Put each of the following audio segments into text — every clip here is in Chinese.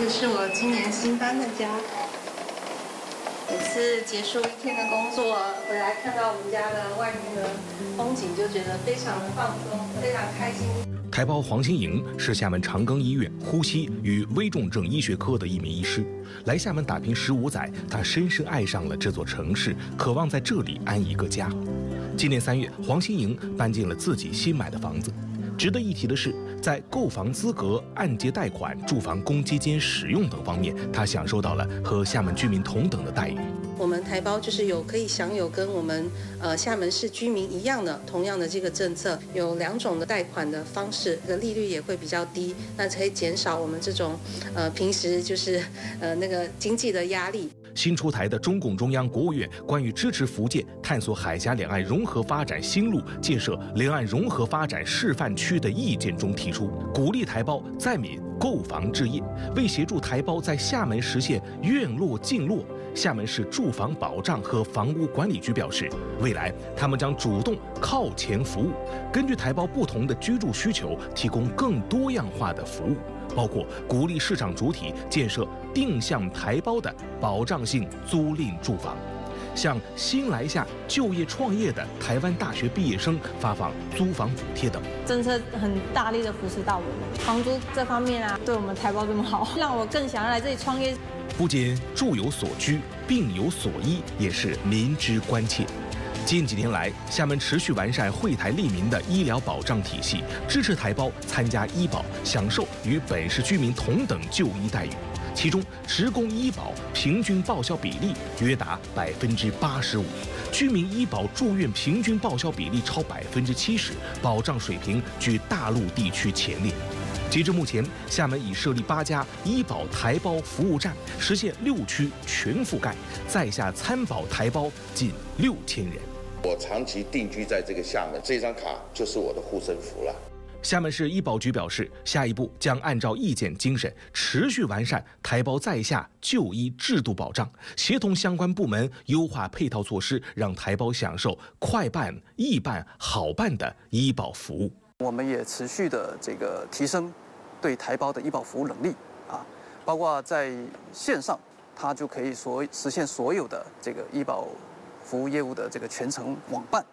这是我今年新搬的家。每次结束一天的工作，回来看到我们家的外面的风景，就觉得非常的放松，非常开心。台胞黄新颖是厦门长庚医院呼吸与危重症医学科的一名医师，来厦门打拼十五载，他深深爱上了这座城市，渴望在这里安一个家。今年三月，黄新颖搬进了自己新买的房子。值得一提的是，在购房资格、按揭贷款、住房公积金使用等方面，他享受到了和厦门居民同等的待遇。我们台胞就是有可以享有跟我们呃厦门市居民一样的同样的这个政策，有两种的贷款的方式，的利率也会比较低，那可以减少我们这种呃平时就是呃那个经济的压力。新出台的中共中央、国务院关于支持福建探索海峡两岸融合发展新路、建设两岸融合发展示范区的意见中提出，鼓励台胞在闽购房置业。为协助台胞在厦门实现院落进落，厦门市住房保障和房屋管理局表示，未来他们将主动靠前服务，根据台胞不同的居住需求，提供更多样化的服务。包括鼓励市场主体建设定向台胞的保障性租赁住房，向新来厦就业创业的台湾大学毕业生发放租房补贴等。政策很大力的扶持到我们，房租这方面啊，对我们台胞这么好，让我更想要来这里创业。不仅住有所居，病有所医，也是民之关切。近几年来，厦门持续完善惠台利民的医疗保障体系，支持台胞参加医保，享受与本市居民同等就医待遇。其中，职工医保平均报销比例约达百分之八十五，居民医保住院平均报销比例超百分之七十，保障水平居大陆地区前列。截至目前，厦门已设立八家医保台胞服务站，实现六区全覆盖，在厦参保台胞近六千人。我长期定居在这个厦门，这张卡就是我的护身符了。厦门市医保局表示，下一步将按照意见精神，持续完善台胞在厦就医制度保障，协同相关部门优化配套措施，让台胞享受快办、易办、好办的医保服务。我们也持续的这个提升对台胞的医保服务能力啊，包括在线上，它就可以所实现所有的这个医保。服务业务的这个全程网办。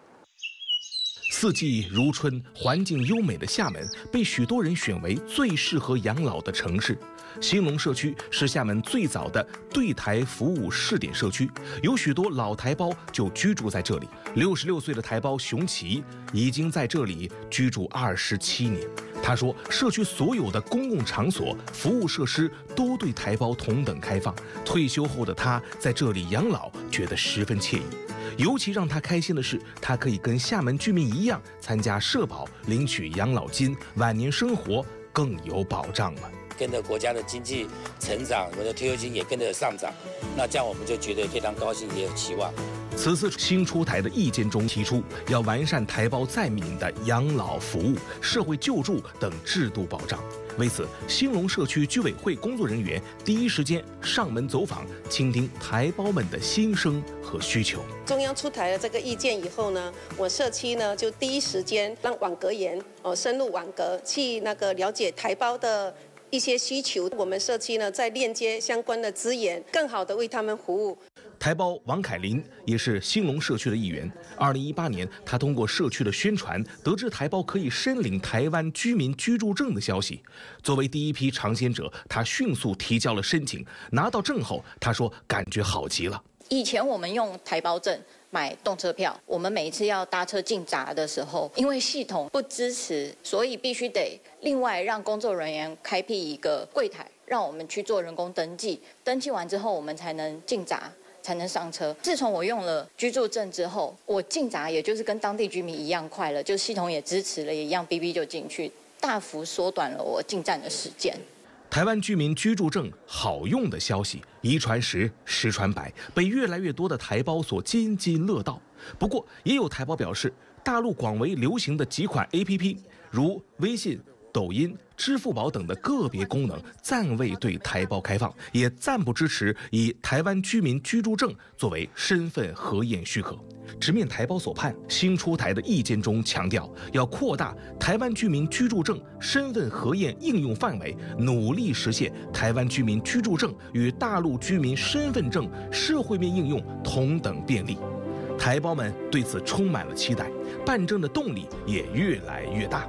四季如春、环境优美的厦门，被许多人选为最适合养老的城市。兴隆社区是厦门最早的对台服务试点社区，有许多老台胞就居住在这里。六十六岁的台胞熊奇已经在这里居住二十七年。他说，社区所有的公共场所、服务设施都对台胞同等开放。退休后的他在这里养老，觉得十分惬意。尤其让他开心的是，他可以跟厦门居民一样参加社保，领取养老金，晚年生活更有保障了。跟着国家的经济成长，我的退休金也跟着上涨，那这样我们就觉得非常高兴，也有期望。此次新出台的意见中提出，要完善台胞在闽的养老服务、社会救助等制度保障。为此，兴隆社区居委会工作人员第一时间上门走访，倾听台胞们的心声和需求。中央出台了这个意见以后呢，我社区呢就第一时间让网格员哦深入网格去那个了解台胞的一些需求。我们社区呢在链接相关的资源，更好的为他们服务。台胞王凯林也是兴隆社区的一员。二零一八年，他通过社区的宣传，得知台胞可以申领台湾居民居住证的消息。作为第一批尝鲜者，他迅速提交了申请。拿到证后，他说感觉好极了。以前我们用台胞证买动车票，我们每一次要搭车进闸的时候，因为系统不支持，所以必须得另外让工作人员开辟一个柜台，让我们去做人工登记。登记完之后，我们才能进闸。才能上车。自从我用了居住证之后，我进闸也就是跟当地居民一样快了，就系统也支持了，也一样 B B 就进去，大幅缩短了我进站的时间。台湾居民居住证好用的消息一传十，十传百，被越来越多的台胞所津津乐道。不过，也有台胞表示，大陆广为流行的几款 A P P，如微信。抖音、支付宝等的个别功能暂未对台胞开放，也暂不支持以台湾居民居住证作为身份核验许可。直面台胞所判，新出台的意见中强调，要扩大台湾居民居住证身份核验应用范围，努力实现台湾居民居住证与大陆居民身份证社会面应用同等便利。台胞们对此充满了期待，办证的动力也越来越大。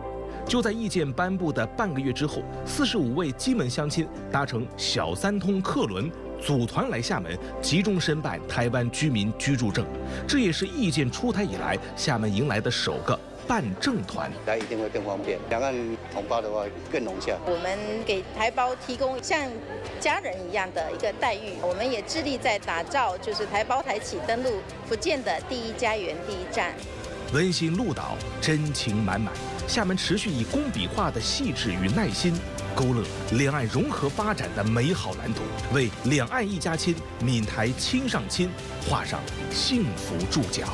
就在意见颁布的半个月之后，四十五位金门乡亲搭乘小三通客轮。组团来厦门，集中申办台湾居民居住证，这也是意见出台以来厦门迎来的首个办证团。来一定会更方便，两岸同胞的话更融洽。我们给台胞提供像家人一样的一个待遇，我们也致力在打造就是台胞台企登陆福建的第一家园、第一站。温馨鹭岛，真情满满。厦门持续以工笔画的细致与耐心。勾勒两岸融合发展的美好蓝图，为两岸一家亲、闽台亲上亲画上幸福注脚。